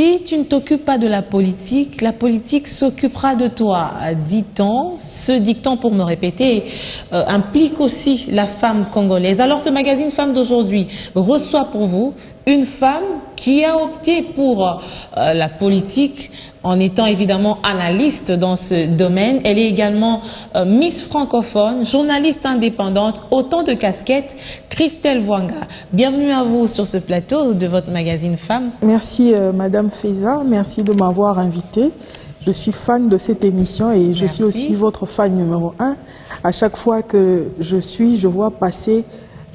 Si tu ne t'occupes pas de la politique, la politique s'occupera de toi. Dit-on, ce dicton, pour me répéter, euh, implique aussi la femme congolaise. Alors ce magazine Femmes d'aujourd'hui reçoit pour vous une femme qui a opté pour euh, la politique en étant évidemment analyste dans ce domaine. Elle est également euh, Miss francophone, journaliste indépendante, autant de casquettes. Christelle Voanga, bienvenue à vous sur ce plateau de votre magazine Femmes. Merci euh, Madame Feza, merci de m'avoir invitée. Je suis fan de cette émission et je suis aussi votre fan numéro un. À chaque fois que je suis, je vois passer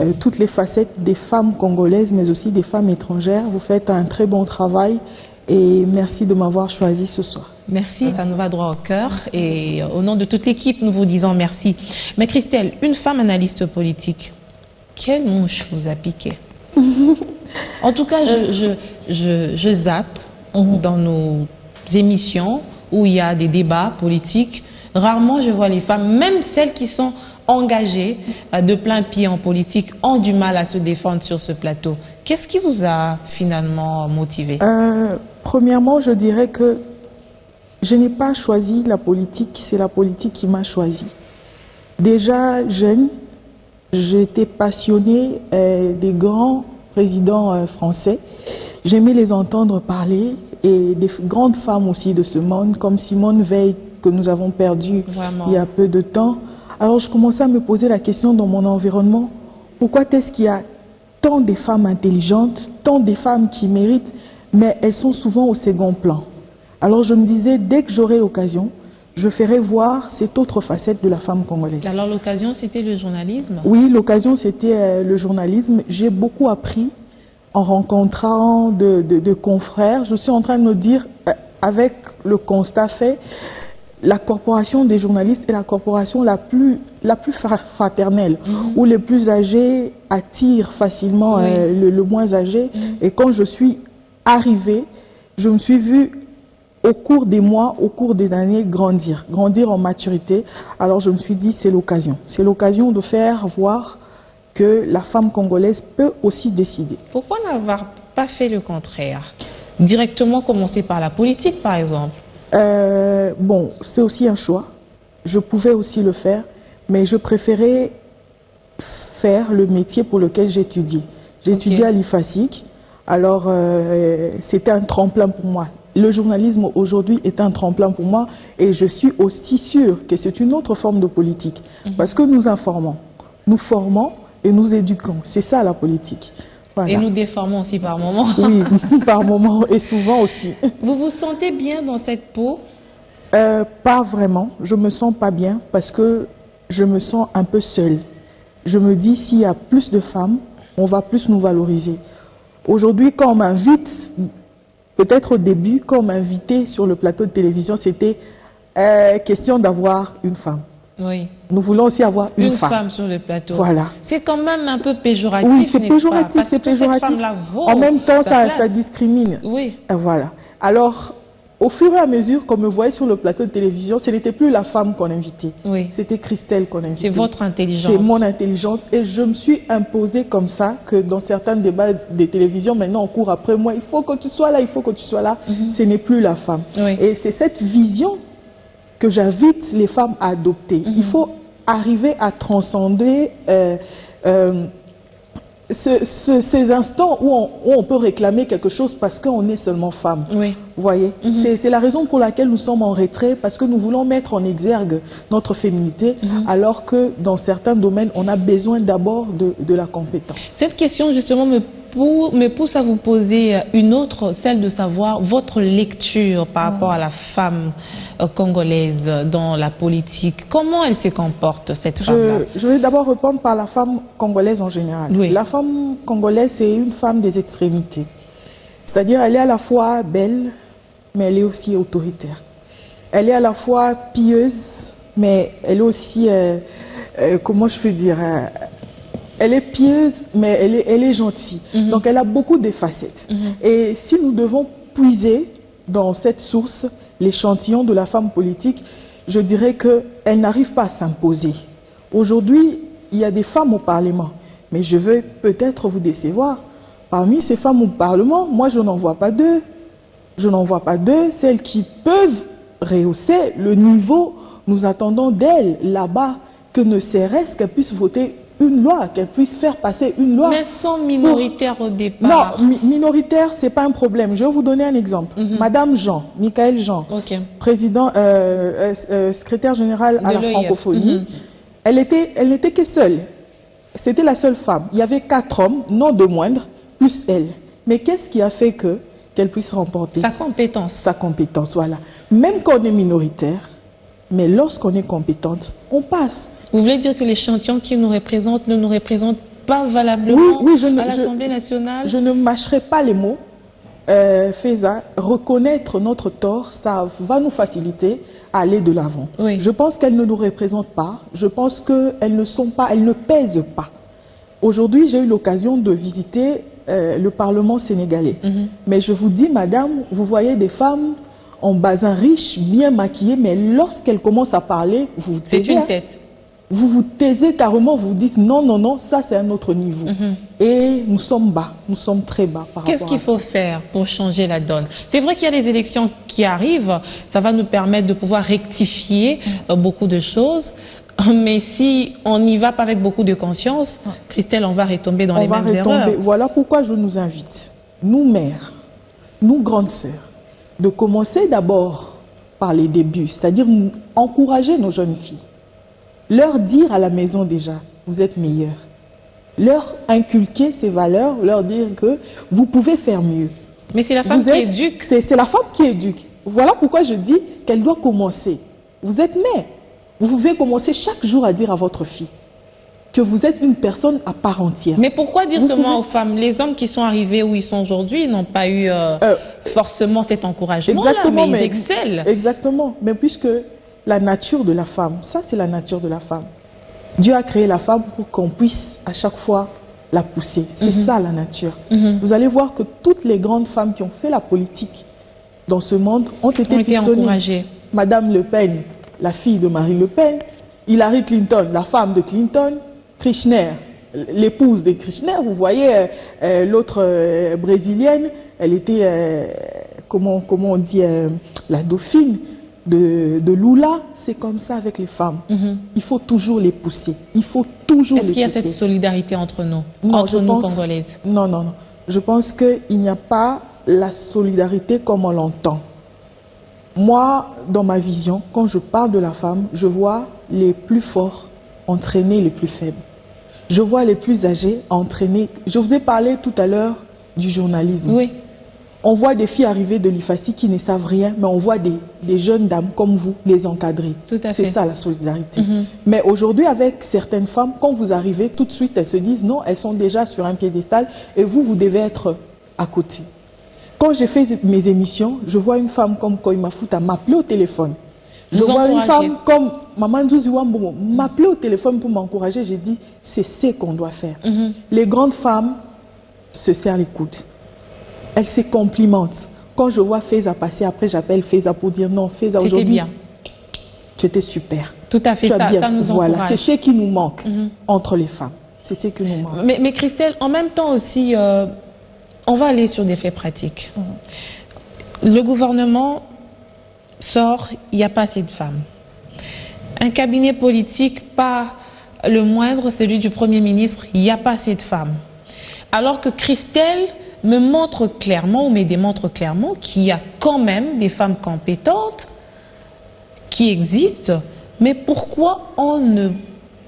euh, toutes les facettes des femmes congolaises, mais aussi des femmes étrangères. Vous faites un très bon travail et merci de m'avoir choisi ce soir. Merci, ça nous va droit au cœur et au nom de toute l'équipe, nous vous disons merci. Mais Christelle, une femme analyste politique, quelle mouche vous a piqué? En tout cas, je, je, je, je zappe mhm. dans nos émissions où il y a des débats politiques. Rarement je vois les femmes, même celles qui sont engagés euh, de plein pied en politique ont du mal à se défendre sur ce plateau. Qu'est-ce qui vous a finalement motivé euh, Premièrement, je dirais que je n'ai pas choisi la politique, c'est la politique qui m'a choisi. Déjà jeune, j'étais passionnée euh, des grands présidents français. J'aimais les entendre parler et des grandes femmes aussi de ce monde, comme Simone Veil, que nous avons perdue il y a peu de temps. Alors je commençais à me poser la question dans mon environnement, pourquoi est-ce qu'il y a tant de femmes intelligentes, tant de femmes qui méritent, mais elles sont souvent au second plan Alors je me disais, dès que j'aurai l'occasion, je ferai voir cette autre facette de la femme congolaise. Alors l'occasion, c'était le journalisme? Oui, l'occasion, c'était euh, le journalisme. J'ai beaucoup appris en rencontrant de, de, confrères. Je suis en train de me dire, euh, avec le constat fait, la corporation des journalistes est la corporation la plus, la plus fraternelle, mhm. où les plus âgés attirent facilement euh, le, moins âgé. Mhm. Et quand je suis arrivée, je me suis vue au cours des mois, au cours des années, grandir, grandir en maturité. Alors je me suis dit, c'est l'occasion. C'est l'occasion de faire voir que la femme congolaise peut aussi décider. Pourquoi n'avoir pas fait le contraire? Directement commencer par la politique, par exemple euh, bon, c'est aussi un choix. Je pouvais aussi le faire, mais je préférais faire le métier pour lequel j'étudie. J'étudiais à l'IFASIC, alors euh, c'était un tremplin pour moi. Le journalisme aujourd'hui est un tremplin pour moi et je suis aussi sûre que c'est une autre forme de politique. Mhm. Parce que nous informons, nous formons et nous éduquons. C'est ça la politique. Et nous déformons aussi par moments. Oui, par moments et souvent aussi. Vous vous sentez bien dans cette peau? Euh, Pas vraiment. Je me sens pas bien parce que je me sens un peu seule. Je me dis, s'il y a plus de femmes, on va plus nous valoriser. Aujourd'hui, quand on m'invite, peut-être au début, quand on m'invitait sur le plateau de télévision, c'était euh, question d'avoir une femme. Oui. Nous voulons aussi avoir une, une femme. sur le plateau. Voilà. C'est quand même un peu péjoratif. Oui, c'est péjoratif, c'est péjoratif. en même temps, ça, ça, discrimine. Oui. voilà. Alors, au fur et à mesure qu'on me voyait sur le plateau de télévision, ce n'était plus la femme qu'on invitait. Oui. C'était Christelle qu'on invitait. C'est votre intelligence. C'est mon intelligence. Et je me suis imposée comme ça que dans certains débats de télévision, maintenant on court après moi. Il faut que tu sois là, il faut que tu sois là. Mhm. Ce n'est plus la femme. Et c'est cette vision que j'invite les femmes à adopter. Il mhm. faut arriver à transcender euh, euh, ces instants où on, peut réclamer quelque chose parce qu'on est seulement femme. Oui. Vous voyez? Mhm. C'est la raison pour laquelle nous sommes en retrait, parce que nous voulons mettre en exergue notre féminité, mhm. alors que dans certains domaines, on a besoin d'abord de, de la compétence. Cette question, justement, me me pousse à vous poser une autre, celle de savoir votre lecture par rapport à la femme euh, congolaise dans la politique. Comment elle se comporte, cette femme-là? Je vais d'abord répondre par la femme congolaise en général. La femme congolaise, c'est une femme des extrémités. C'est-à-dire, elle est à la fois belle, mais elle est aussi autoritaire. Elle est à la fois pieuse, mais elle est aussi, euh, euh, comment je peux dire, elle est pieuse, mais elle est, elle est gentille. Mhm. Donc elle a beaucoup de facettes. Mhm. Et si nous devons puiser dans cette source l'échantillon de la femme politique, je dirais qu'elle n'arrive pas à s'imposer. Aujourd'hui, il y a des femmes au Parlement, mais je veux peut-être vous décevoir. Parmi ces femmes au Parlement, moi je n'en vois pas deux. je n'en vois pas deux, celles qui peuvent rehausser le niveau, nous attendons d'elles là-bas que ne serait-ce qu'elles puissent voter une loi, qu'elles puissent faire passer une loi. Mais sont minoritaires au départ. Non, mi minoritaire, c'est pas un problème. Je vais vous donner un exemple. Mhm. Madame Jean, Michael Jean, Ok. président, euh, euh, euh, secrétaire général à De la francophonie, Mhm. elle était, elle n'était que seule. C'était la seule femme. Il y avait quatre hommes, non de moindre, plus elle. Mais qu'est-ce qui a fait que qu'elle puisse remporter Sa compétence. sa compétence, voilà. Même quand on est minoritaire, mais lorsqu'on est compétente, on passe. Vous voulez dire que l'échantillon qui nous représente ne nous représente pas valablement Oui, oui, je ne- à l'Assemblée nationale Je ne mâcherai pas les mots. Euh, Faiza, reconnaître notre tort, ça va nous faciliter à aller de l'avant. Oui. Je pense qu'elles ne nous représentent pas. Je pense qu'elles ne sont pas, elles ne pèsent pas. Aujourd'hui, j'ai eu l'occasion de visiter euh, le Parlement sénégalais. Mhm. Mais je vous dis, madame, vous voyez des femmes en basin riche, bien maquillées, mais lorsqu'elles commencent à parler, vous C'est une tête. Vous vous taisez carrément, vous vous dites non, non, non, ça c'est un autre niveau. Et nous sommes bas, nous sommes très bas par Mhm. Qu'est-ce qu'il faut faire pour changer la donne? C'est vrai qu'il y a les élections qui arrivent, ça va nous permettre de pouvoir rectifier euh, beaucoup de choses, mais si on n'y va pas avec beaucoup de conscience, Christelle, on va retomber dans les On va mêmes retomber. erreurs. Voilà pourquoi je nous invite, nous mères, nous grandes sœurs, de commencer d'abord par les débuts, c'est-à-dire encourager nos jeunes filles, leur dire à la maison déjà, vous êtes meilleures, leur inculquer ces valeurs, leur dire que vous pouvez faire mieux. Mais c'est la femme Vous qui êtes- éduque. C'est la femme qui éduque. Voilà pourquoi je dis qu'elle doit commencer. Vous êtes mère. Vous pouvez commencer chaque jour à dire à votre fille que vous êtes une personne à part entière. Mais pourquoi dire Vous seulement pouvez- aux femmes? Les hommes qui sont arrivés où ils sont aujourd'hui n'ont pas eu euh, Euh, forcément cet encouragement Exactement, mais, ils mais- excellent. Exactement. Mais puisque la nature de la femme, ça c'est la nature de la femme. Dieu a créé la femme pour qu'on puisse à chaque fois la pousser. Mhm. C'est ça la nature. Vous allez voir que toutes les grandes femmes qui ont fait la politique dans ce monde ont été, Ont été encouragées. Madame Le Pen, la fille de Marie Le Pen, Hillary Clinton, la femme de Clinton, Krishner, l'épouse de Krishner, vous voyez euh, euh, l'autre euh, brésilienne, elle était, euh, comment, comment on dit, la dauphine de, de Lula, c'est comme ça avec les femmes. Il faut toujours les pousser, il faut toujours Est-ce qu'il y a pousser. cette solidarité entre nous, Non, entre nous pense- Congolaises? Non, non, non. Je pense qu'il n'y a pas la solidarité comme on l'entend. Moi, dans ma vision, quand je parle de la femme, je vois les plus forts entraîner les plus faibles. Je vois les plus âgés entraîner. Je vous ai parlé tout à l'heure du journalisme. Oui. On voit des filles arriver de l'IFACI qui ne savent rien, mais on voit des, des jeunes dames comme vous les encadrer. C'est ça la solidarité. Mais aujourd'hui, avec certaines femmes, quand vous arrivez, tout de suite, elles se disent non, elles sont déjà sur un piédestal et vous, vous devez être à côté. Quand j'ai fait mes émissions, je vois une femme comme Koima Fouta m'appeler au téléphone. Je Vous vois une femme comme Maman Nzouzi Wambomo m'appeler au téléphone pour m'encourager. J'ai dit, c'est ce qu'on doit faire. Mhm. Les grandes femmes se serrent les coudes. Elles se complimentent. Quand je vois Faiza passer, après j'appelle Faiza pour dire non, Faiza aujourd'hui, bien. tu étais super. Tout à fait, Tu as ça, bien ça nous Voilà, c'est ce qui nous manque entre les femmes. C'est ce qui nous manque. Mais, mais Christelle, en même temps aussi, euh, on va aller sur des faits pratiques. Le gouvernement sort, il n'y a pas assez de femmes. Un cabinet politique, pas le moindre, celui du Premier ministre, il n'y a pas assez de femmes. Alors que Christelle me montre clairement, ou me démontre clairement, qu'il y a quand même des femmes compétentes qui existent, mais pourquoi on ne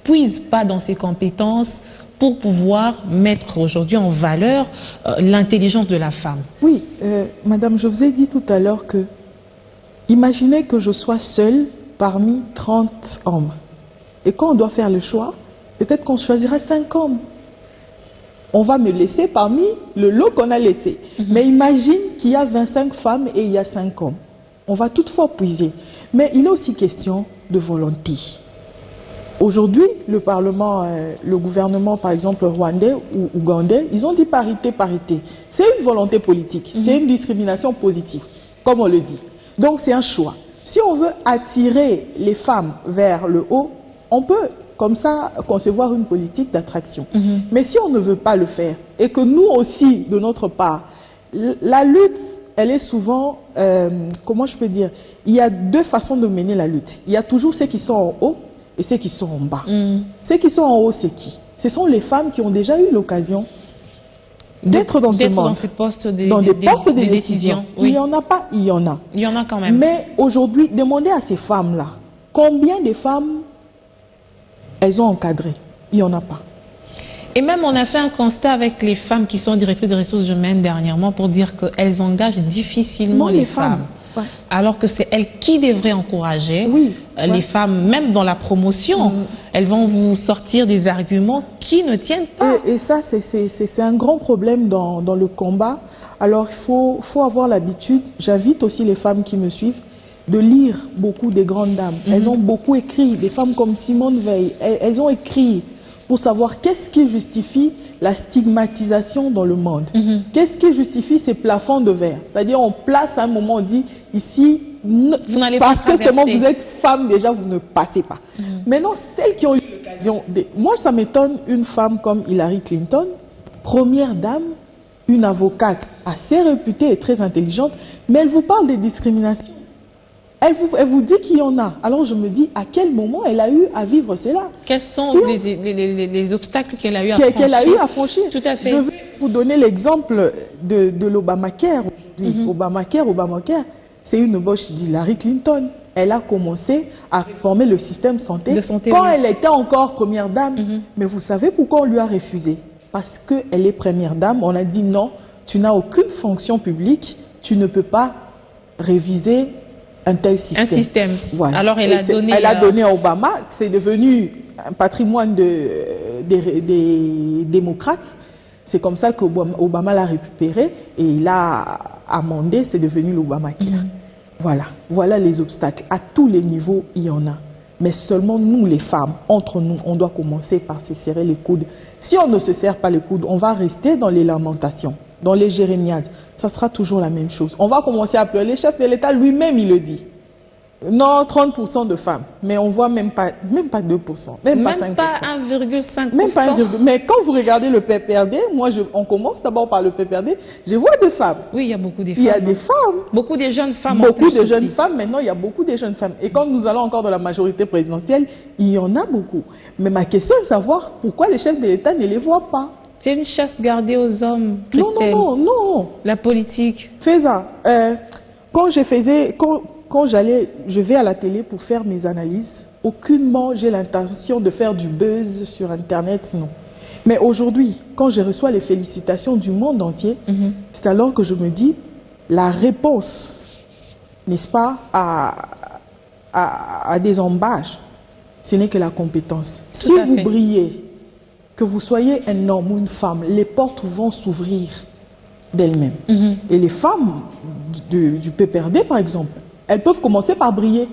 puise pas dans ces compétences pour pouvoir mettre aujourd'hui en valeur euh, l'intelligence de la femme? Oui, euh, madame, je vous ai dit tout à l'heure que imaginez que je sois seule parmi 30 hommes. Et quand on doit faire le choix, peut-être qu'on choisira 5 hommes. On va me laisser parmi le lot qu'on a laissé. Mais imagine qu'il y a 25 femmes et il y a 5 hommes. On va toutefois puiser. Mais il est aussi question de volonté. Aujourd'hui, le Parlement, euh, le gouvernement, par exemple, rwandais ou ougandais, ils ont dit parité, parité. C'est une volonté politique, c'est une discrimination positive, comme on le dit. Donc c'est un choix. Si on veut attirer les femmes vers le haut, on peut comme ça concevoir une politique d'attraction. Mais si on ne veut pas le faire et que nous aussi, de notre part, La lutte, elle est souvent, euh, comment je peux dire, il y a deux façons de mener la lutte. Il y a toujours ceux qui sont en haut et ceux qui sont en bas. Mm. Ceux qui sont en haut, c'est qui? Ce sont les femmes qui ont déjà eu l'occasion d'être dans ce D'être monde. dans ces postes de, dans de- des de- postes de décision. Il Oui. n'y en a pas, il y en a. Il y en a quand même. Mais aujourd'hui, demandez à ces femmes-là, combien de femmes elles ont encadré Il n'y en a pas. Et même, on a fait un constat avec les femmes qui sont directrices de ressources humaines dernièrement pour dire qu'elles engagent difficilement Non, les, les femmes. femmes. Ouais. Alors que c'est elles qui devraient encourager Oui, euh, ouais. Mm. les femmes, même dans la promotion. Elles vont vous sortir des arguments qui ne tiennent pas. Et, et ça, c'est un grand problème dans, dans le combat. Alors, il faut, faut avoir l'habitude, j'invite aussi les femmes qui me suivent, de lire beaucoup des grandes dames. Elles ont beaucoup écrit, des femmes comme Simone Veil, elles, elles ont écrit pour savoir qu'est-ce qui justifie la stigmatisation dans le monde. Qu'est-ce qui justifie ces plafonds de verre? C'est-à-dire, on place à un moment, on dit, ici, ne- Vous n'allez pas parce que seulement vous êtes femme, déjà, vous ne passez pas. Maintenant, celles qui ont eu l'occasion, de- moi, ça m'étonne, une femme comme Hillary Clinton, première dame, une avocate assez réputée et très intelligente, mais elle vous parle des discriminations. Elle vous, elle vous dit qu'il y en a. Alors je me dis, à quel moment elle a eu à vivre cela Quels sont les, les- les- les- les obstacles qu'elle a eu à franchir qu'elle a eu à franchir. Tout à fait. Je vais vous donner l'exemple de, de l'Obamacare aujourd'hui. Mhm. Obamacare, Obamacare, c'est une boche d'Hillary Clinton. Elle a commencé à réformer le système santé, De santé, quand oui. Mhm. elle était encore première dame. Mais vous savez pourquoi on lui a refusé? Parce qu'elle est première dame. On a dit non, tu n'as aucune fonction publique, tu ne peux pas réviser un tel système. Un système. Voilà. Alors elle a donné. Elle a donné à Obama. C'est devenu un patrimoine de, des, des démocrates. C'est comme ça qu'Obama l'a récupéré et il a amendé. C'est devenu l'Obamacare. Mhm. Voilà. Voilà les obstacles. À tous les niveaux, il y en a. Mais seulement nous, les femmes, entre nous, on doit commencer par se serrer les coudes. Si on ne se serre pas les coudes, on va rester dans les lamentations, dans les jérémiades. Ça sera toujours la même chose. On va commencer à pleurer. Le chef de l'État lui-même, il le dit. Non, 30% de femmes. Mais on voit même pas, même pas 2%, même, pas 5%. Même pas 1,5%. Même pas 1,2%. Mais quand vous regardez le PPRD, moi, je, on commence d'abord par le PPRD, je vois des femmes. Oui, il y a beaucoup de femmes. Il y a des femmes. Beaucoup de jeunes femmes. Beaucoup de jeunes femmes, maintenant il y a beaucoup de jeunes femmes. Et quand nous allons encore dans la majorité présidentielle, il y en a beaucoup. Mais ma question est de savoir pourquoi les chefs de l'État ne les voient pas. C'est une chasse gardée aux hommes, Non, Christelle. non, non, non. La politique. Fais ça. Euh, quand je faisais, quand, quand j'allais, je vais à la télé pour faire mes analyses, aucunement j'ai l'intention de faire du buzz sur Internet, non. Mais aujourd'hui, quand je reçois les félicitations du monde entier, c'est alors que je me dis, la réponse, n'est-ce pas, à, à, à des embâches, ce n'est que la compétence. si vous fait. brillez, que vous soyez un homme ou une femme, les portes vont s'ouvrir d'elles-mêmes. Et les femmes du, du PPRD, par exemple, elles peuvent commencer par briller.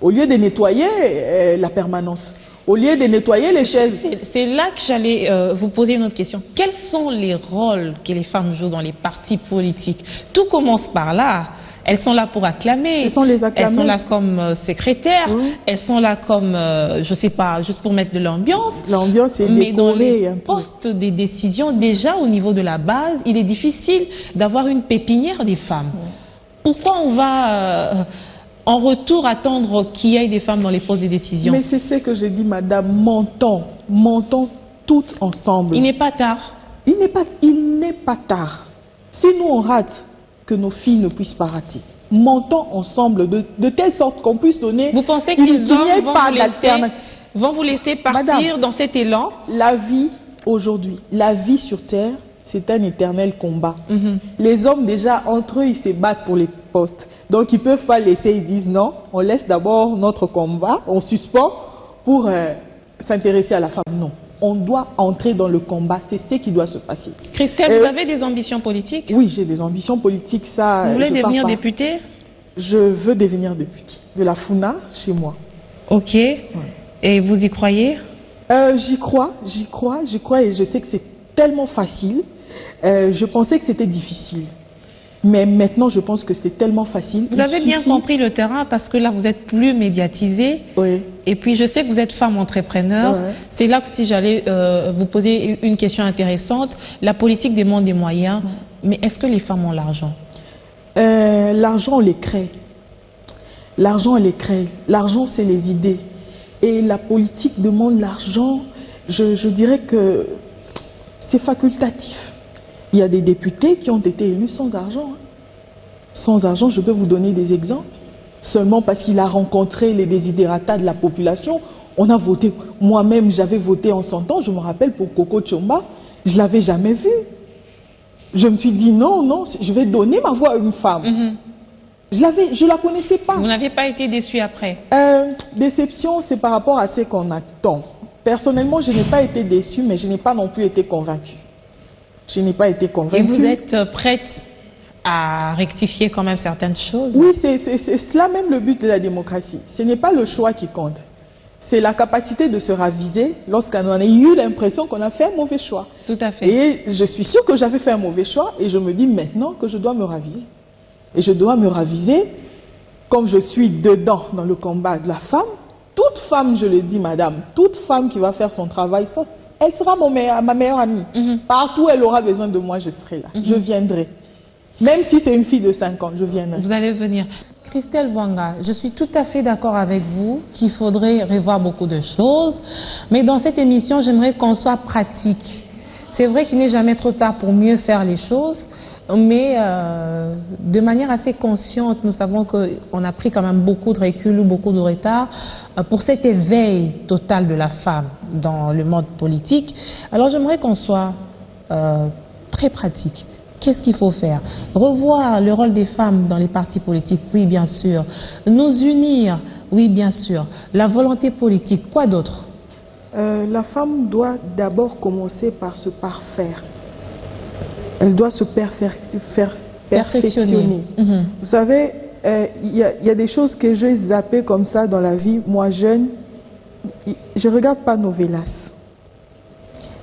Au lieu de nettoyer euh, la permanence, au lieu de nettoyer les chaises. C'est c'est là que j'allais euh, vous poser une autre question. Quels sont les rôles que les femmes jouent dans les partis politiques? Tout commence par là. Elles sont là pour acclamer. Ce sont les Elles sont là comme euh, secrétaires. Oui. Elles sont là comme, euh, je sais pas, juste pour mettre de l'ambiance. L'ambiance est Mais dans les postes des décisions, déjà au niveau de la base, il est difficile d'avoir une pépinière des femmes. Pourquoi on va euh, en retour attendre qu'il y ait des femmes dans les postes de décision Mais c'est ce que j'ai dit, madame, montons, montons toutes ensemble. Il n'est pas tard. Il n'est pas, il n'est pas tard. Si nous on rate, que nos filles ne puissent pas rater. Montons ensemble de, de telle sorte qu'on puisse donner. Vous pensez il- que les qu'il n'y ait hommes vont pas vous, laisser, vont vous laisser partir Madame. dans cet élan? La vie aujourd'hui, la vie sur terre, c'est un éternel combat. Mhm. Les hommes déjà entre eux, ils se battent pour les postes. Donc ils peuvent pas laisser, ils disent non, on laisse d'abord notre combat, on suspend pour euh, s'intéresser à la femme. Non, on doit entrer dans le combat, c'est ce qui doit se passer. Christelle, Euh, vous avez des ambitions politiques? Oui, j'ai des ambitions politiques, ça. Vous voulez devenir députée? Je veux devenir député de la FUNA chez moi. Ok. Et vous y croyez? Euh, j'y crois, j'y crois, j'y crois et je sais que c'est tellement facile. Euh, je pensais que c'était difficile. Mais maintenant, je pense que c'est tellement facile. Vous Il avez bien compris le terrain parce que là, vous êtes plus médiatisée. Oui. Et puis, je sais que vous êtes femme entrepreneur. Ouais. C'est là que si j'allais euh, vous poser une question intéressante, la politique demande des moyens. Mais est-ce que les femmes ont l'argent? Euh, L'argent, on les crée. L'argent, on les crée. L'argent, c'est les idées. Et la politique demande l'argent. Je, je dirais que c'est facultatif. Il y a des députés qui ont été élus sans argent. hein. Sans argent, je peux vous donner des exemples. Seulement parce qu'il a rencontré les désidératas de la population, on a voté. Moi-même, j'avais voté en son temps, je me rappelle, pour Coco Tchomba. Je ne l'avais jamais vu. Je me suis dit non, non, je vais donner ma voix à une femme. Je l'avais, je la connaissais pas. Vous n'avez pas été déçu après? Euh, déception, c'est par rapport à ce qu'on attend. Personnellement, je n'ai pas été déçue, mais je n'ai pas non plus été convaincue. Je n'ai pas été Et convaincue. vous êtes euh, prête à rectifier quand même certaines choses? Oui, c'est cela même le but de la démocratie. Ce n'est pas le choix qui compte. C'est la capacité de se raviser lorsqu'on a eu l'impression qu'on a fait un mauvais choix. Tout à fait. Et je suis sûre que j'avais fait un mauvais choix et je me dis maintenant que je dois me raviser. Et je dois me raviser comme je suis dedans dans le combat de la femme. Toute femme, je le dis madame, toute femme qui va faire son travail, ça, elle sera mon meilleur- ma meilleure amie. Partout où elle aura besoin de moi, je serai là. Je viendrai. Même si c'est une fille de 5 ans, je viendrai. Vous allez venir. Christelle Wanga, je suis tout à fait d'accord avec vous qu'il faudrait revoir beaucoup de choses, mais dans cette émission, j'aimerais qu'on soit pratique. C'est vrai qu'il n'est jamais trop tard pour mieux faire les choses, mais euh, de manière assez consciente, nous savons qu'on a pris quand même beaucoup de recul ou beaucoup de retard euh, pour cet éveil total de la femme dans le monde politique. Alors j'aimerais qu'on soit euh, très pratique. Qu'est-ce qu'il faut faire? Revoir le rôle des femmes dans les partis politiques, oui, bien sûr. Nous unir, oui, bien sûr. La volonté politique, quoi d'autre? Euh, la femme doit d'abord commencer par se parfaire. Elle doit se Perfectionner. perfectionner. Mhm. Vous savez, euh, il y, y a des choses que j'ai zappées comme ça dans la vie. Moi, jeune, je ne regarde pas Novelas.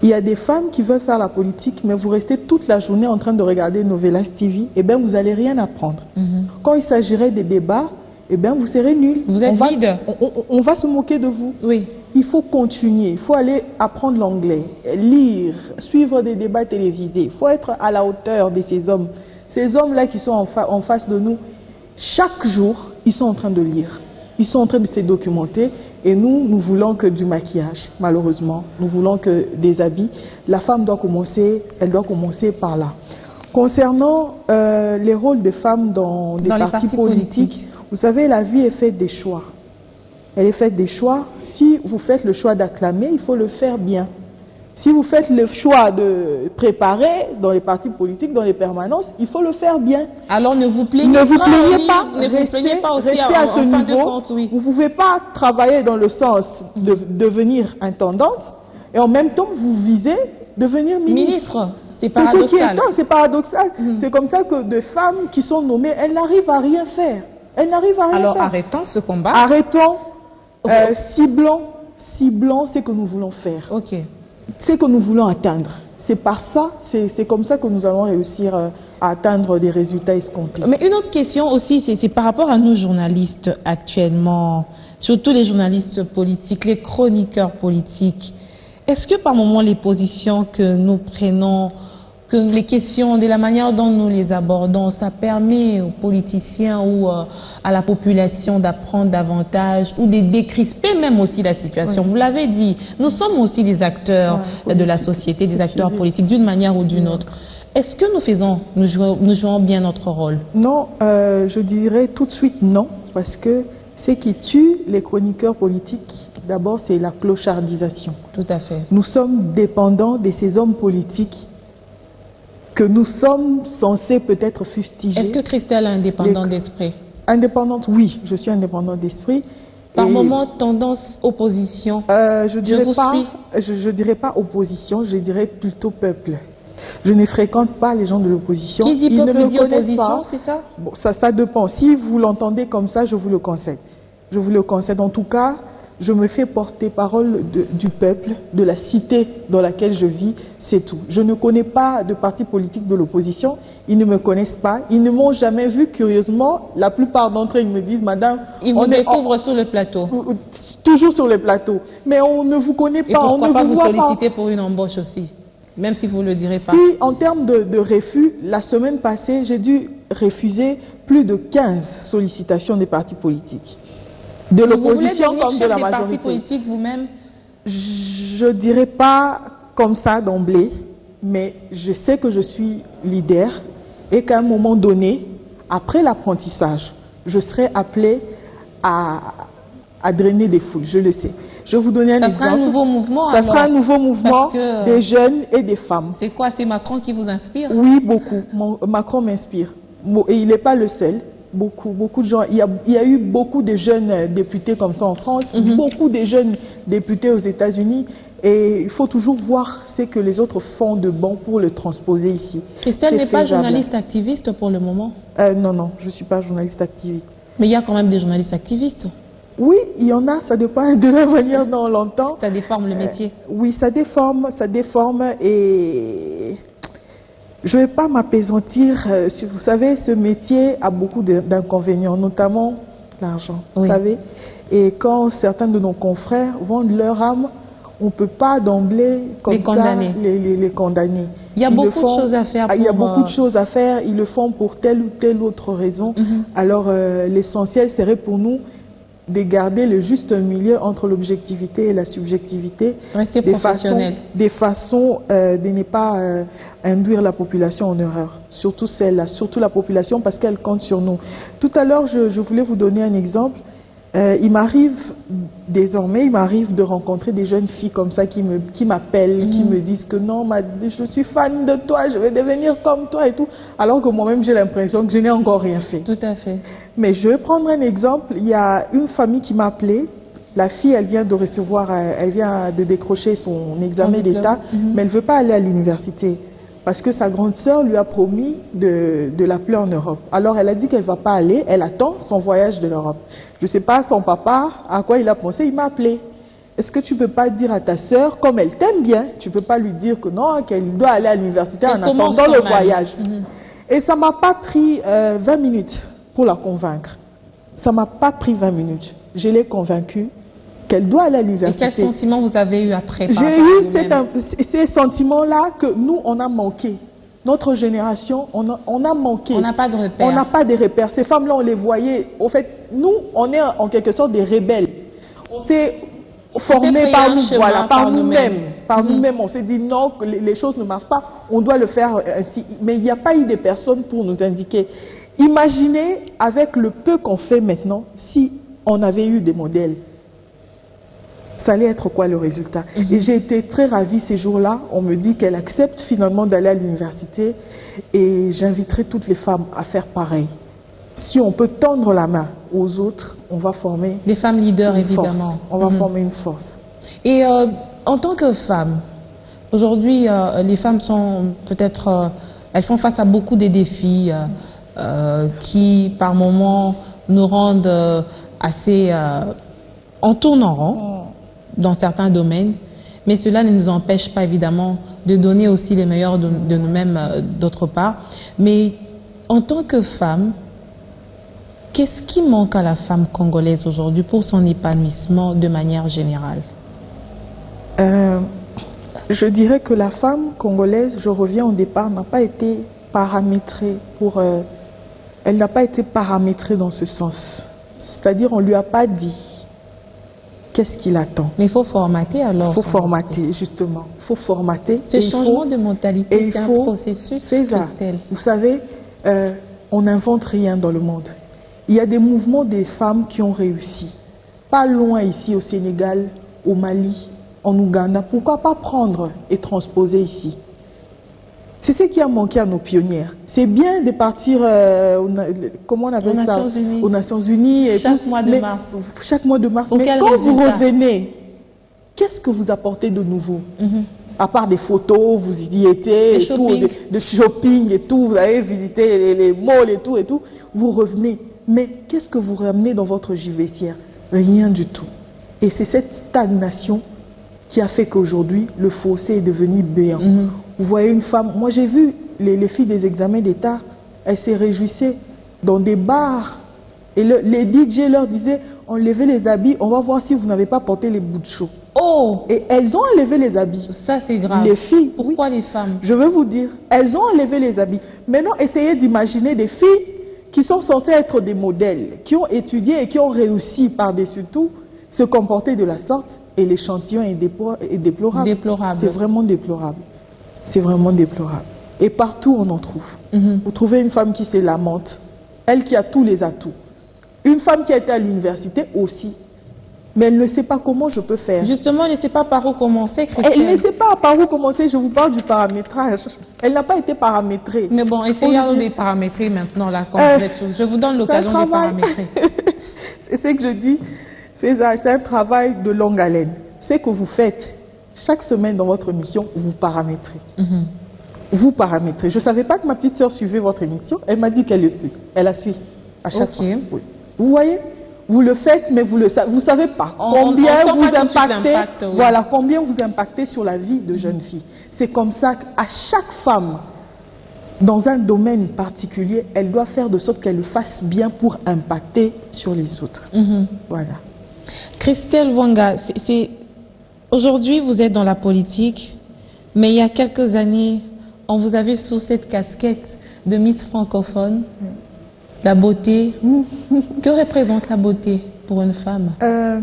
Il y a des femmes qui veulent faire la politique, mais vous restez toute la journée en train de regarder Novelas TV, et bien vous n'allez rien apprendre. Quand il s'agirait des débats, eh bien vous serez nuls. Vous êtes On va- vide. on- on- on va se moquer de vous. Oui. Il faut continuer, il faut aller apprendre l'anglais, lire, suivre des débats télévisés, il faut être à la hauteur de ces hommes. Ces hommes-là qui sont en, fa- en face de nous, chaque jour, ils sont en train de lire, ils sont en train de se documenter et nous, nous voulons que du maquillage, malheureusement, nous voulons que des habits. La femme doit commencer, elle doit commencer par là. Concernant euh, les rôles des femmes dans des Dans les partis, partis politiques, politiques. vous savez, la vie est faite des choix. Elle est faite des choix. Si vous faites le choix d'acclamer, il faut le faire bien. Si vous faites le choix de préparer dans les partis politiques, dans les permanences, il faut le faire bien. Alors ne vous plaignez Ne vous pas, plaignez oui, pas, ne vous restez, plaignez pas aussi à ce niveau. compte, oui. Vous ne pouvez pas travailler dans le sens de devenir intendante et en même temps vous visez devenir ministre. Ministre, c'est C'est ce qui est paradoxal. c'est paradoxal. C'est comme ça que des femmes qui sont nommées, elles n'arrivent à rien faire. Elles n'arrivent à rien Alors faire. arrêtons ce combat. Arrêtons, euh, ciblons, ciblons ce que nous voulons faire, Ok. Ce que nous voulons atteindre. C'est par ça, c'est comme ça que nous allons réussir euh, à atteindre des résultats escomptés. Mais une autre question aussi, c'est c'est par rapport à nos journalistes actuellement, surtout les journalistes politiques, les chroniqueurs politiques. Est-ce que par moment les positions que nous prenons, que les questions, de la manière dont nous les abordons, ça permet aux politiciens ou euh, à la population d'apprendre davantage ou de décrisper même aussi la situation Vous l'avez dit, nous sommes aussi des acteurs de la société, des acteurs politiques d'une manière ou d'une autre. Est-ce que nous faisons, nous jouons, nous jouons bien notre rôle? Non, euh, je dirais tout de suite non, parce que ce qui tue les chroniqueurs politiques, d'abord, c'est la clochardisation. Tout à fait. Nous sommes dépendants de ces hommes politiques que nous sommes censés peut-être fustiger. Est-ce que Christelle est indépendante Les- d'esprit? Indépendante, oui, je suis indépendante d'esprit. Par Et, moment, tendance opposition. euh, je dirais vous pas, suis. Je, je dirais pas opposition, je dirais plutôt peuple. Je ne fréquente pas les gens de l'opposition. Qui dit Ils ne peuple me dit opposition, c'est ça? Bon, ça, ça dépend. Si vous l'entendez comme ça, je vous le conseille. Je vous le conseille. En tout cas, je me fais porter parole de- du peuple, de la cité dans laquelle je vis, c'est tout. Je ne connais pas de parti politique de l'opposition. Ils ne me connaissent pas. Ils ne m'ont jamais vu. Curieusement, la plupart d'entre eux, ils me disent, Madame, Ils vous on découvrent sur le plateau. toujours sur les plateaux. Mais on ne vous connaît Et pas. on ne pas vous solliciter pour une embauche aussi Même si vous ne le direz pas. Si, en termes de, de refus, la semaine passée, j'ai dû refuser plus de 15 sollicitations des partis politiques. De l'opposition comme de la des partis majorité. politiques vous-même Je dirais pas comme ça d'emblée, mais je sais que je suis leader et qu'à un moment donné, après l'apprentissage, je serai appelé à, à drainer des foules, je le sais. Je vais vous donner un Ça exemple. sera un nouveau mouvement Ça alors sera un nouveau mouvement que- des jeunes et des femmes. C'est quoi C'est Macron qui vous inspire? Oui, beaucoup. Mon- Macron m'inspire. Et il n'est pas le seul. Beaucoup, beaucoup de gens. Il y, a, il y a eu beaucoup de jeunes euh, députés comme ça en France, Mhm. beaucoup de jeunes députés aux États-Unis. Et il faut toujours voir ce que les autres font de bon pour le transposer ici. Christelle n'est pas journaliste activiste pour le moment. Euh, non, non, je ne suis pas journaliste activiste. Mais il y a quand même des journalistes activistes. Oui, il y en a, ça dépend de la manière dont on l'entend. Ça déforme le Euh, métier. Oui, ça déforme, ça déforme et je ne vais pas m'apaisantir. euh, Vous savez, ce métier a beaucoup d'inconvénients, notamment l'argent. Vous Oui. savez, et quand certains de nos confrères vendent leur âme, on ne peut pas d'emblée comme Les ça condamner. les, les- les condamner. Il y a Ils beaucoup de choses à faire Ah, Il y a pour, beaucoup euh, de choses à faire. Ils le font pour telle ou telle autre raison. Mhm. Alors, euh, l'essentiel serait pour nous de garder le juste milieu entre l'objectivité et la subjectivité. Restez des professionnel. façons, des façons euh, de ne pas euh, induire la population en erreur. Surtout celle-là, surtout la population parce qu'elle compte sur nous. Tout à l'heure, je, je voulais vous donner un exemple. Euh, il m'arrive désormais, il m'arrive de rencontrer des jeunes filles comme ça qui me qui m'appellent, qui me disent que non, ma- je suis fan de toi, je vais devenir comme toi et tout, alors que moi-même j'ai l'impression que je n'ai encore rien fait. Tout à fait. Mais je vais prendre un exemple. Il y a une famille qui m'a appelé. La fille, elle vient de recevoir, euh, elle vient de décrocher son examen d'État, mais elle veut pas aller à l'université parce que sa grande sœur lui a promis de, de l'appeler en Europe. Alors elle a dit qu'elle va pas aller. Elle attend son voyage de l'Europe. Je sais pas son papa à quoi il a pensé. Il m'a appelé. Est-ce que tu peux pas dire à ta sœur, comme elle t'aime bien, tu peux pas lui dire que non, qu'elle doit aller à l'université en attendant le même. voyage? Et ça m'a pas pris euh, 20 minutes pour la convaincre. Ça m'a pas pris 20 minutes. Je l'ai convaincue qu'elle doit aller à Et quel l'université. sentiment vous avez eu après J'ai eu ces sentiments-là que nous, on a manqué. Notre génération, on a, on a manqué. On n'a pas de repères. On n'a pas de repères. Ces femmes-là, on les voyait. Au fait, nous, on est en quelque sorte des rebelles. On s'est formés par nous, chemin voilà, par, par nous-mêmes. Par nous-mêmes, on s'est dit non, les, les choses ne marchent pas. On doit le faire ainsi. Mais il n'y a pas eu de personnes pour nous indiquer. Imaginez, avec le peu qu'on fait maintenant, si on avait eu des modèles ça allait être quoi le résultat Et j'ai été très ravie ces jours-là. On me dit qu'elle accepte finalement d'aller à l'université et j'inviterai toutes les femmes à faire pareil. Si on peut tendre la main aux autres, on va former Des femmes leaders, évidemment. force. On va Mhm. former une force. Et euh, en tant que femme, aujourd'hui, euh, les femmes sont peut-être, euh, elles font face à beaucoup de défis qui, par moments, nous rendent assez en tournant rond dans certains domaines. Mais cela ne nous empêche pas, évidemment, de donner aussi les meilleurs de, nous-mêmes euh, d'autre part. Mais en tant que femme, qu'est-ce qui manque à la femme congolaise aujourd'hui pour son épanouissement de manière générale? Euh, je dirais que la femme congolaise, je reviens au départ, n'a pas été paramétrée pour. euh, elle n'a pas été paramétrée dans ce sens. C'est-à-dire, on lui a pas dit qu'est-ce qu'il attend. Mais il faut formater alors. Il faut formater, justement. Il faut formater. Ce changement faut- de mentalité, c'est un processus. Christelle. Vous savez, euh, on n'invente rien dans le monde. Il y a des mouvements des femmes qui ont réussi. Pas loin ici au Sénégal, au Mali, en Ouganda. Pourquoi pas prendre et transposer ici? C'est ce qui a manqué à nos pionnières. C'est bien de partir, euh, comment on appelle Aux ça Nations Unies. Aux Nations Unies. et Chaque tout. mois de Mais- mars. Chaque mois de mars. Pour Mais quand vous revenez, qu'est-ce que vous apportez de nouveau Mhm. à part des photos, vous y étiez, tout, de, de shopping et tout, vous avez visité les, les malls et tout et tout, vous revenez. Mais qu'est-ce que vous ramenez dans votre givessière Rien du tout. Et c'est cette stagnation qui a fait qu'aujourd'hui, le fossé est devenu béant. Mhm. Vous voyez une femme, moi j'ai vu les, les filles des examens d'État, elles se réjouissaient dans des bars. Et le- les DJ leur disaient, enlevez les habits, on va voir si vous n'avez pas porté les bouts de chaud. Oh, Et elles ont enlevé les habits. ça c'est grave. Les filles, oui. Pourquoi les femmes? Je veux vous dire, elles ont enlevé les habits. Maintenant, essayez d'imaginer des filles qui sont censées être des modèles, qui ont étudié et qui ont réussi par-dessus tout se comporter de la sorte et l'échantillon est déplorable. Déplorable. C'est vraiment déplorable. C'est vraiment déplorable. Et partout on en trouve. Mhm. Vous trouvez une femme qui se lamente, elle qui a tous les atouts. Une femme qui a été à l'université aussi, mais elle ne sait pas comment je peux faire. Justement, elle ne sait pas par où commencer, Elle ne Christelle. sait pas par où commencer, je vous parle du paramétrage. Elle n'a pas été paramétrée. Mais bon, essayez Faut le de paramétrer maintenant, là, quand Euh, vous êtes Je vous donne l'occasion de paramétrer. C'est ce que je dis, c'est un travail de longue haleine. Ce que vous faites chaque semaine dans votre émission, vous paramétrez. Mhm. Vous paramétrez. Je ne savais pas que ma petite sœur suivait votre émission. Elle m'a dit qu'elle le suit. Elle la suit à chaque fois. Oui. Vous voyez? Vous le faites, mais vous savez, vous savez pas On- combien on- vous pas impactez. oui. Voilà, combien vous impactez sur la vie de jeunes filles. C'est comme ça qu'à chaque femme, dans un domaine particulier, elle doit faire de sorte qu'elle le fasse bien pour impacter sur les autres. Mhm. Voilà. Christelle Wanga, c'est- aujourd'hui vous êtes dans la politique, mais il y a quelques années, on vous avait sous cette casquette de Miss francophone, la beauté. que représente la beauté pour une femme? Euh,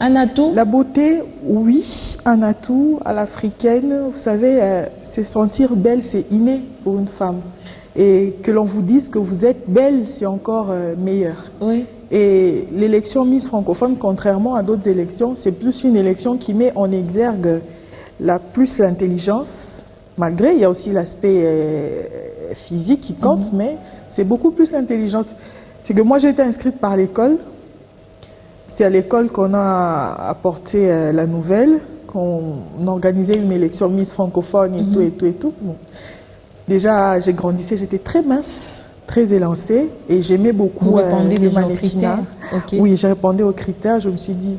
Un atout? la beauté, oui, un atout à l'africaine. Vous savez, euh, c'est sentir belle, c'est inné pour une femme. Et que l'on vous dise que vous êtes belle, c'est encore euh, meilleur. Oui. Et l'élection Miss francophone, contrairement à d'autres élections, c'est plus une élection qui met en exergue la plus l'intelligence, malgré il y a aussi l'aspect euh, physique qui compte, mais c'est beaucoup plus l'intelligence. C'est que moi j'ai été inscrite par l'école. C'est à l'école qu'on a apporté euh, la nouvelle, qu'on organisait une élection Miss francophone et tout et tout et tout. Bon. Déjà, j'ai grandissé, j'étais très mince, très élancée et j'aimais beaucoup Vous euh, répondez déjà aux critères? Oui, j'ai répondu aux critères. Je me suis dit,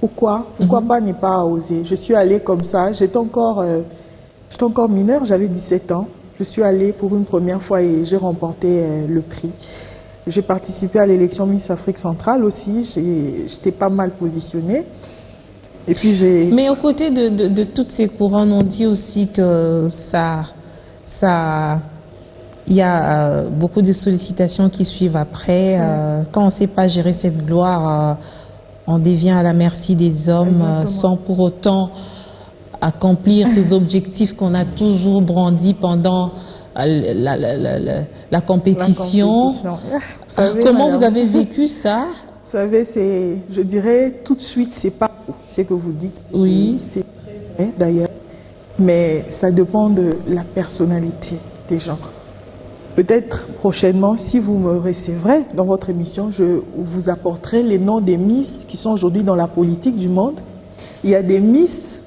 pourquoi? Pourquoi Mhm. pas ne pas oser? Je suis allée comme ça. J'étais encore, euh, j'étais encore mineure, j'avais 17 ans. Je suis allée pour une première fois et j'ai remporté euh, le prix. J'ai participé à l'élection Miss Afrique centrale aussi. J'étais pas mal positionnée. Et puis j'ai... Mais aux côtés de, de- de toutes ces couronnes, on dit aussi que ça, ça, il y a euh, beaucoup de sollicitations qui suivent après. Euh, quand on ne sait pas gérer cette gloire, euh, on devient à la merci des hommes sans pour autant accomplir ces objectifs qu'on a toujours brandis pendant la, la- la- la- la la compétition. compétition. Vous Ah, savez, Comment vous avez vécu ça? Vous savez, c'est, je dirais tout de suite, c'est pas faux. Ce que vous dites, Oui. c'est très vrai d'ailleurs, mais ça dépend de la personnalité des gens. Peut-être prochainement, si vous me recevrez dans votre émission, je vous apporterai les noms des Miss qui sont aujourd'hui dans la politique du monde. Il y a des Miss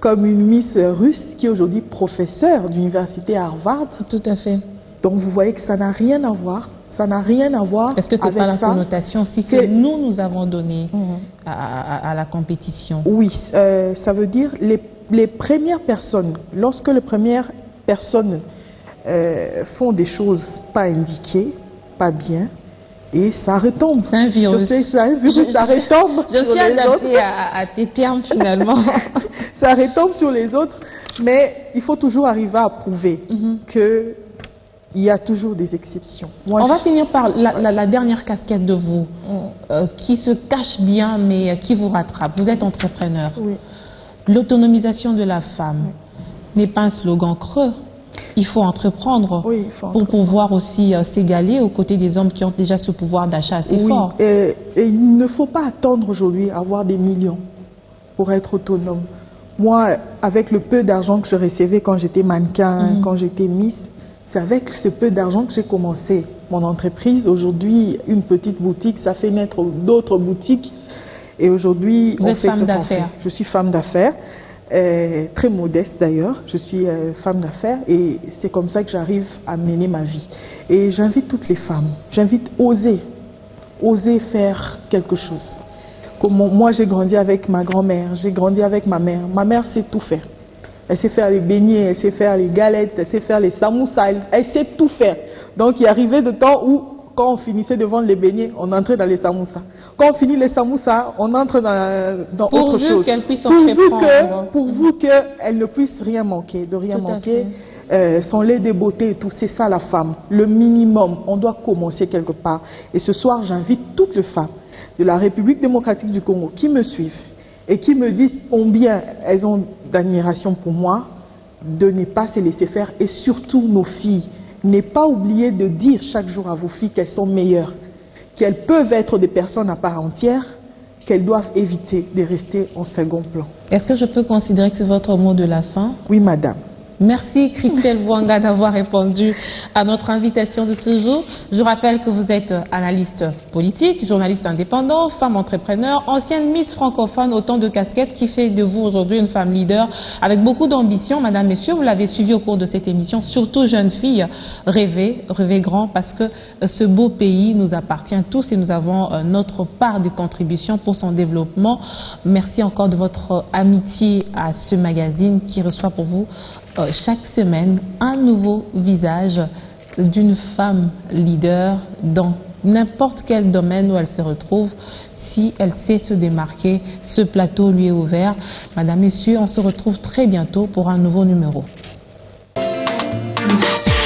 comme une Miss russe qui est aujourd'hui professeure d'université Harvard. Tout à fait. Donc vous voyez que ça n'a rien à voir. Ça n'a rien à voir Est-ce que c'est pas la ça. connotation aussi que nous, nous avons donnée Mhm. à, à- à la compétition? Oui, euh, ça veut dire les, les premières personnes, lorsque les premières personnes euh, font des choses pas indiquées, pas bien, et ça retombe. C'est un virus. C'est un virus, Je- ça je- retombe Je sur suis les adaptée à, à tes termes finalement. Ça retombe sur les autres, mais il faut toujours arriver à prouver que il y a toujours des exceptions. Moi, On je- va finir par la, la- la dernière casquette de vous, euh, qui se cache bien mais qui vous rattrape. Vous êtes entrepreneur. Oui. L'autonomisation de la femme n'est pas un slogan creux. Il faut entreprendre Oui, il faut pour pouvoir aussi euh, s'égaler aux côtés des hommes qui ont déjà ce pouvoir d'achat assez Oui, fort. Et, et il ne faut pas attendre aujourd'hui avoir des millions pour être autonome. Moi, avec le peu d'argent que je recevais quand j'étais mannequin, Mhm. quand j'étais Miss, c'est avec ce peu d'argent que j'ai commencé mon entreprise. Aujourd'hui, une petite boutique, ça fait naître d'autres boutiques. Et aujourd'hui, Vous on êtes fait femme d'affaires. fait. Je suis femme d'affaires, très modeste d'ailleurs. Je suis euh, femme d'affaires et c'est comme ça que j'arrive à mener ma vie. Et j'invite toutes les femmes, j'invite oser, oser faire quelque chose. Comme moi, j'ai grandi avec ma grand-mère, j'ai grandi avec ma mère. Ma mère sait tout faire. Elle sait faire les beignets, elle sait faire les galettes, elle sait faire les samoussas, elle, elle sait tout faire. Donc, il arrivait de temps où quand on finissait de vendre les beignets, on entrait dans les samoussas. Quand on finit les samoussas, on entre dans, dans autre chose. qu'elle puisse en pourvu prendre. que, pourvu qu'elle ne puisse rien manquer, de rien Tout manquer. Euh, son lait de beauté et tout, c'est ça la femme. Le minimum, on doit commencer quelque part. Et ce soir, j'invite toutes les femmes de la République démocratique du Congo qui me suivent et qui me disent combien elles ont d'admiration pour moi, de ne pas se laisser faire et surtout nos filles. Ne pas oublier de dire chaque jour à vos filles qu'elles sont meilleures, qu'elles peuvent être des personnes à part entière, qu'elles doivent éviter de rester en second plan. Est-ce que je peux considérer que c'est votre mot de la fin? Oui, madame. Merci Christelle Wanga d'avoir répondu à notre invitation de ce jour. Je rappelle que vous êtes analyste politique, journaliste indépendant, femme entrepreneur, ancienne Miss francophone, autant de casquettes qui fait de vous aujourd'hui une femme leader avec beaucoup d'ambition. Madame, Messieurs, vous l'avez suivi au cours de cette émission, surtout jeune fille, rêvez, rêvez grand parce que ce beau pays nous appartient tous et nous avons euh, notre part de contribution pour son développement. Merci encore de votre amitié à ce magazine qui reçoit pour vous chaque semaine un nouveau visage d'une femme leader dans n'importe quel domaine où elle se retrouve, si elle sait se démarquer, ce plateau lui est ouvert. Madame, Messieurs, on se retrouve très bientôt pour un nouveau numéro. Merci.